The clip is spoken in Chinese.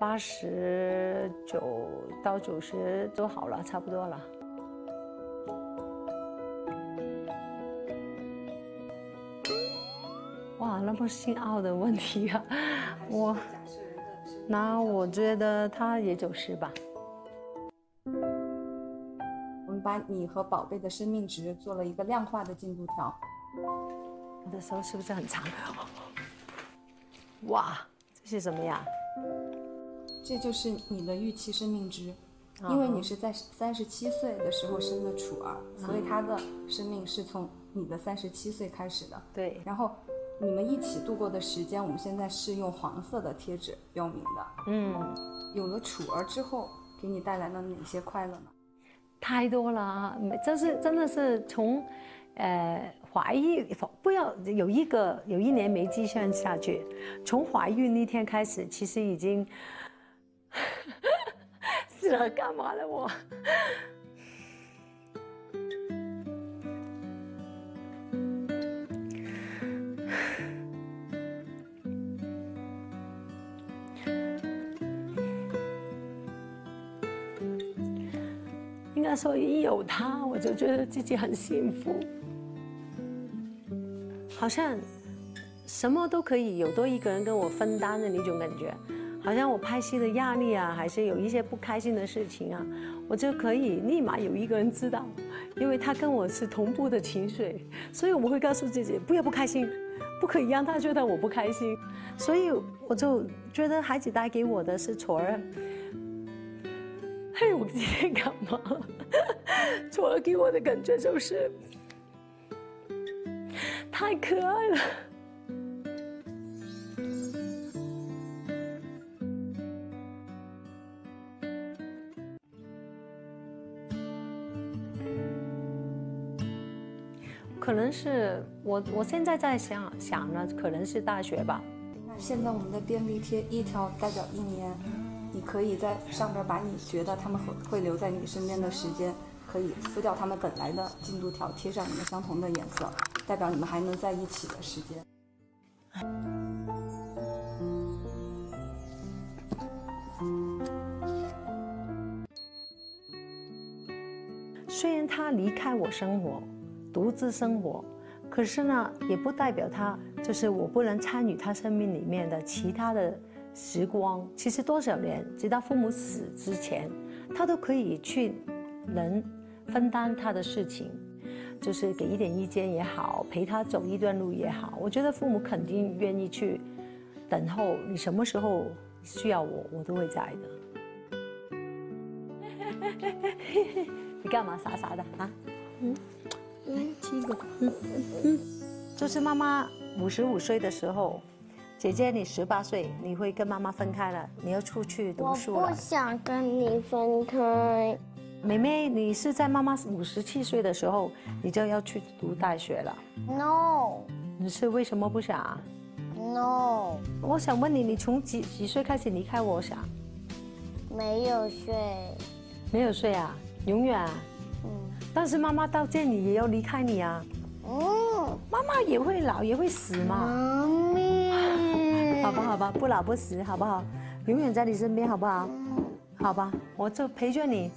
八十九到九十都好了，差不多了。哇，那么深奥的问题啊！我那我觉得他也九十吧。我们把你和宝贝的生命值做了一个量化的进度条。我的手是不是很长？哇，这是什么呀？这就是你的预期生命值，因为你是在三十七岁的时候生的楚儿，所以他的生命是从你的三十七岁开始的。对，然后你们一起度过的时间，我们现在是用黄色的贴纸标明的。嗯，有了楚儿之后，给你带来了哪些快乐呢？太多了啊！这是真的是从，呃，怀孕不要有一个有一年没计算下去，从怀孕那天开始，其实已经。死了干嘛了我？应该说，一有他，我就觉得自己很幸福，好像什么都可以有多一个人跟我分担的那种感觉。好像我拍戏的压力啊，还是有一些不开心的事情啊，我就可以立马有一个人知道，因为他跟我是同步的情绪，所以我会告诉自己不要不开心，不可以让他觉得我不开心，所以我就觉得孩子带给我的是错儿，嘿，我今天干嘛？错儿给我的感觉就是太可爱了。可能是我，我现在在想想呢，可能是大学吧。现在我们的便利贴一条代表一年，你可以在上边把你觉得他们会会留在你身边的时间，可以撕掉他们本来的进度条，贴上你们相同的颜色，代表你们还能在一起的时间。虽然他离开我生活。独自生活，可是呢，也不代表他就是我不能参与他生命里面的其他的时光。其实多少年，直到父母死之前，他都可以去能分担他的事情，就是给一点意见也好，陪他走一段路也好。我觉得父母肯定愿意去等候你什么时候需要我，我都会在的。你干嘛傻傻的啊？嗯。七个，就是妈妈五十五岁的时候，姐姐你十八岁，你会跟妈妈分开了，你要出去读书了。我不想跟你分开。妹妹，你是在妈妈五十七岁的时候，你就要去读大学了。No。你是为什么不想？No。我想问你，你从几几岁开始离开我？想？没有睡。没有睡啊？永远？但是妈妈到这里也要离开你啊！哦，妈妈也会老，也会死嘛。妈咪，好吧，好吧，不老不死，好不好？永远在你身边，好不好？好吧，我就陪着你。